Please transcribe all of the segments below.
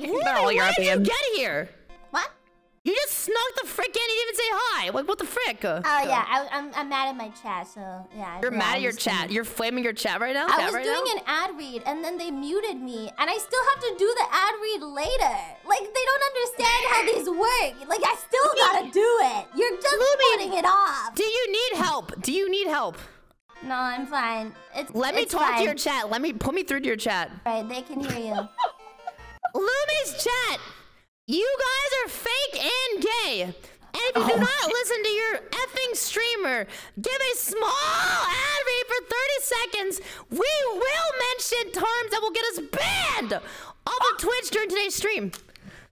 Lumi, all why did you get here? What? You just snuck the frick in and didn't even say hi. Like, what the frick? Oh, oh yeah, I, I'm I'm mad at my chat, so yeah. You're yeah, mad at your chat. gonna- You're flaming your chat right now? I Chat was right doing now? an ad read and then they muted me, and I still have to do the ad read later. Like they don't understand how these work. Like I still gotta do it. You're just putting it off. Do you need help? Do you need help? No, I'm fine. It's Let me it's talk fine. to your chat. Let me put me through to your chat. Right, they can hear you. Lumi's chat. You guys are fake and gay. And if you do oh. not listen to your effing streamer, give a small ad read for 30 seconds, we will mention terms that will get us banned off of Twitch during today's stream.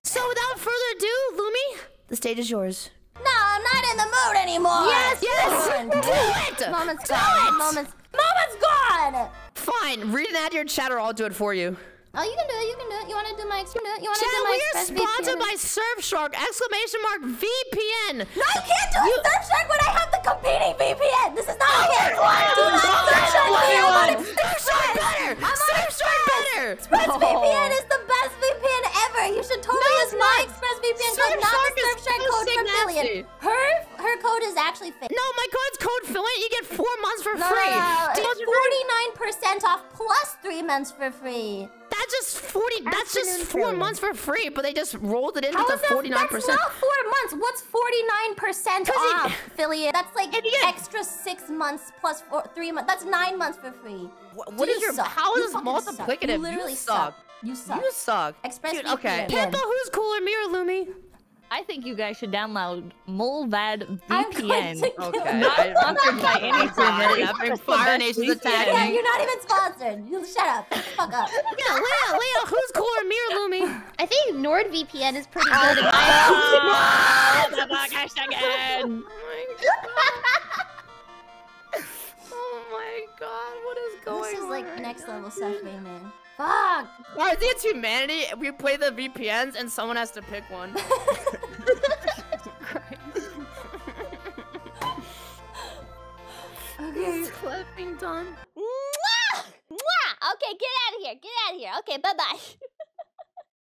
So without further ado, Lumi, the stage is yours. No, I'm not in the mood anymore. Yes, yes, Come on. do it! Moment's Do gone. it! Moment's moment's gone. Fine, read an ad to your chat or I'll do it for you. Oh, you can do it. You can do it. You want to do my ex- you You want to do my we are sponsored VPN? by Surfshark! Exclamation mark VPN! No, I can't do a Surfshark when I have the competing VPN. This is not oh, okay. Do not Surfshark me. I want Surfshark better! Surfshark better! ExpressVPN is the best VPN ever. You should totally use my ExpressVPN code, not the Surfshark code from filian. Her her code is actually fake. No, my code's code Philly. You get four months for No, free. no, no. Forty-nine percent off plus three months for free. That's just forty. That's just four months for free, but they just rolled it into How the is that? forty-nine That's percent. not four months. What's forty-nine percent 'Cause it- off, affiliate? That's like extra six months plus four, three months. That's nine months for free. What Dude, is you your? suck. How You is this suck. multiplicative? You literally you suck. You suck. You suck. ExpressVPN. Dude, okay. Pimple, who's cooler, me or Lumi? I think you guys should download Mullvad I'm going VPN. to kill Okay. you. Not sponsored by any Fire- server. Fire It's the best Nation's VPN. Yeah, you're not even sponsored. You shut up. Fuck up. Yeah, Lia, Lia, who's cooler, me or Lumi? I think NordVPN is pretty Oh, good. in my Ah, the podcast again. Right next now? level stuff, man. Fuck. Why is it humanity? We play the VPNs and someone has to pick one. Okay. Clapping done. Mwah! Mwah! Okay, get out of here. Get out of here. Okay, bye bye.